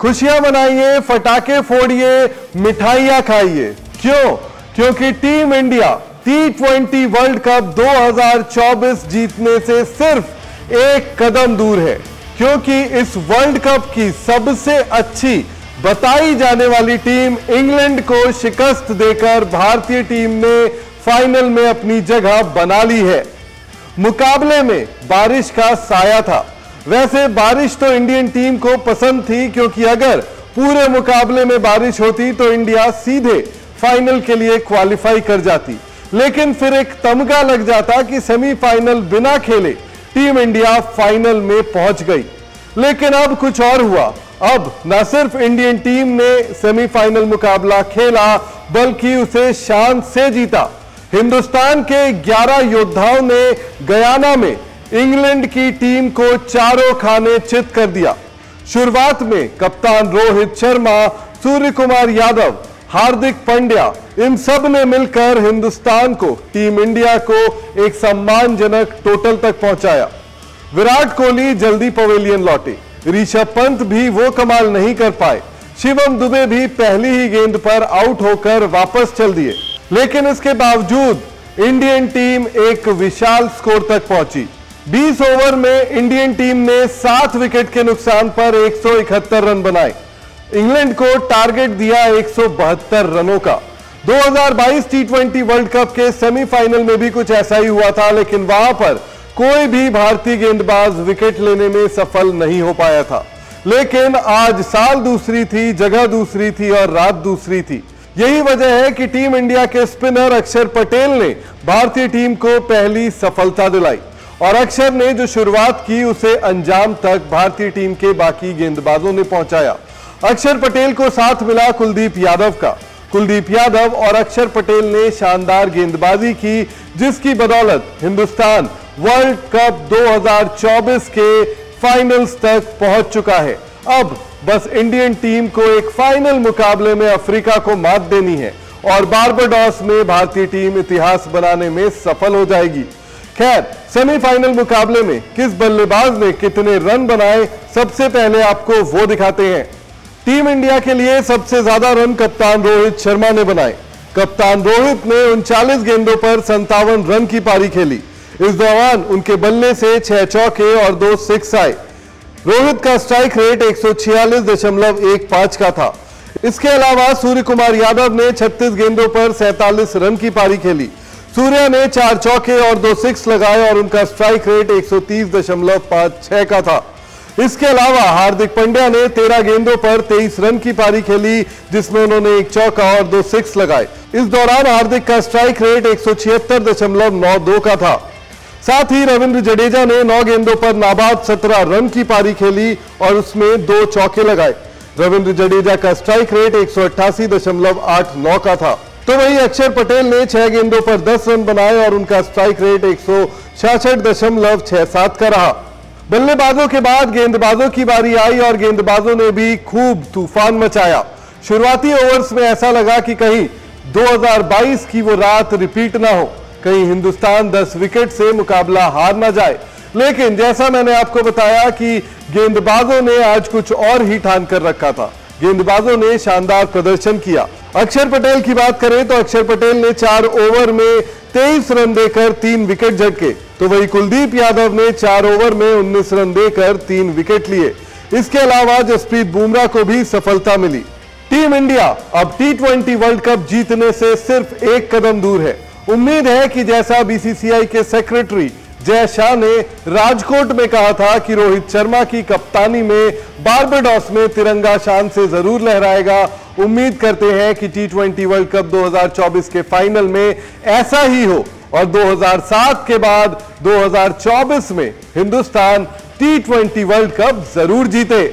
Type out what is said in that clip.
खुशियाँ मनाइए, फटाके फोड़िए, मिठाइयाँ खाइए। क्यों? क्योंकि team India T twenty world cup 2024 जीतने से सिर्फ़ एक कदम दूर है। क्योंकि इस वर्ल्ड कप की सबसे अच्छी बताई जाने वाली टीम इंग्लैंड को शिकस्त देकर भारतीय टीम ने फाइनल में अपनी जगह बना ली है। मुकाबले में बारिश का साया था। वैसे बारिश तो इंडियन टीम को पसंद थी, क्योंकि अगर पूरे मुकाबले में बारिश होती तो इंडिया सीधे फाइनल के लिए क्वालिफाई कर जाती। लेकिन फिर एक तमगा लग जाता कि सेमीफाइनल बिना खेले टीम इंडिया फाइनल में पहुँच गई। लेकिन अब कुछ और हुआ। अब न सिर्फ़ इंडियन टीम ने सेमीफाइनल मुकाबला खेला, बल्कि उसे शान से जीता। हिंदुस्तान के 11 योद्धाओं ने गयाना में इंग्लैंड की टीम को चारों खाने चित कर दिया। शुरुआत में कप्तान रोहित शर्मा सूर्य कुमार यादव, हार्दिक पांड्या, इन सबने मिलकर हिंदुस्तान को, टीम इंडिया को एक सम्मानजनक टोटल तक पहुँचाया। विराट कोहली जल्दी पवेलियन लौटे। ऋषभ पंत भी वो कमाल नहीं कर पाए। शिवम दुबे भी पहली ही गेंद पर आउट होकर वापस चल दिए। लेकिन इसके बावजूद इंडियन टीम एक विशाल स्कोर तक पहुँची। 20 ओवर में इंडियन टीम ने सात विकेट के नुकसान पर 171 रन बनाए। इंग्लैंड को टारगेट दिया 172 रनों का। 2022 टी वर्ल्ड कप के सेमीफाइनल में भी कुछ ऐसा ही हुआ था, लेकिन वहाँ पर कोई भी भारतीय गेंदबाज विकेट लेने में सफल नहीं हो पाया था। लेकिन आज साल दूसरी थी, जगह दूसरी थी और रात दूसरी थी। यही वजह है कि टीम इंडिया के स्पिनर अक्षर पटेल ने भारतीय टीम को पहली सफलता दिलाई। और अक्षर ने जो शुरुआत की, उसे अंजाम तक भारतीय टीम के बाकी गेंदबाजों ने पहुँचाया। अक्षर पटेल को साथ मिला कुलदीप यादव का। कुलदीप यादव और अक्षर पटेल ने शानदार गेंदबाजी की, जिसकी बदौलत हिंदुस्तान वर्ल्ड कप 2024 के फाइनल्स तक पहुँच चुका है। अब बस इंडियन टीम को एक फाइनल मुकाबले में अफ्रीका को मात देनी है और बारबाडोस में भारतीय टीम इतिहास बनाने में सफल हो जाएगी। खैर सेमीफाइनल मुकाबले में किस बल्लेबाज ने कितने रन बनाए, सबसे पहले आपको वो दिखाते हैं। टीम इंडिया के लिए सबसे ज़्यादा रन कप्तान रोहित शर्मा ने बनाए। कप्तान रोहित ने उनचालीस गेंदों पर संतावन रन की पारी खेली। इस दौरान उनके बल्ले से छह चौके और दो सिक्स आए। रोहित का स्ट्राइक रेट एक का था। इसके अलावा सूर्य कुमार यादव ने 36 गेंदों पर सैतालीस रन की पारी खेली। सूर्य ने चार चौके और दो सिक्स लगाए और उनका स्ट्राइक रेट 130.56 का था। इसके अलावा हार्दिक पंड्या ने 13 गेंदों पर 23 रन की पारी खेली, जिसमें उन्होंने एक चौका और दो सिक्स लगाए। इस दौरान हार्दिक का स्ट्राइक रेट एक का था। साथ ही रविंद्र जडेजा ने नौ गेंदों पर नाबाद सत्रह रन की पारी खेली और उसमें दो चौके लगाए। रविंद्र जडेजा का स्ट्राइक रेट एक का था। तो वही अक्षर पटेल ने छह गेंदों पर 10 रन बनाए और उनका स्ट्राइक रेट एक का रहा। बल्लेबाजों के बाद गेंदबाजों की बारी आई और गेंदबाजों ने भी खूब तूफ़ान मचाया। शुरुआती ओवर्स में ऐसा लगा कि कहीं 2022 की वो रात रिपीट ना हो, कहीं हिंदुस्तान 10 विकेट से मुकाबला हार ना जाए। लेकिन जैसा मैंने आपको बताया कि गेंदबाजों ने आज कुछ और ही ठान कर रखा था। गेंदबाजों ने शानदार प्रदर्शन किया। अक्षर पटेल की बात करें तो अक्षर पटेल ने चार ओवर में तेईस रन देकर तीन विकेट झटके। तो वही कुलदीप यादव ने चार ओवर में उन्नीस रन देकर तीन विकेट लिए। इसके अलावा जसप्रीत बुमराह को भी सफलता मिली। टीम इंडिया अब टी ट्वेंटी वर्ल्ड कप जीतने से सिर्फ़ एक कदम दूर है। उम्मीद है कि जैसा बीसीसीआई के सेक्रेटरी जय शाह ने राजकोट में कहा था कि रोहित शर्मा की कप्तानी में बारबेडॉस में तिरंगा शान से ज़रूर लहराएगा। उम्मीद करते हैं कि टी ट्वेंटी वर्ल्ड कप 2024 के फाइनल में ऐसा ही हो और 2007 के बाद 2024 में Hindustan T twenty world cup ज़रूर जीते।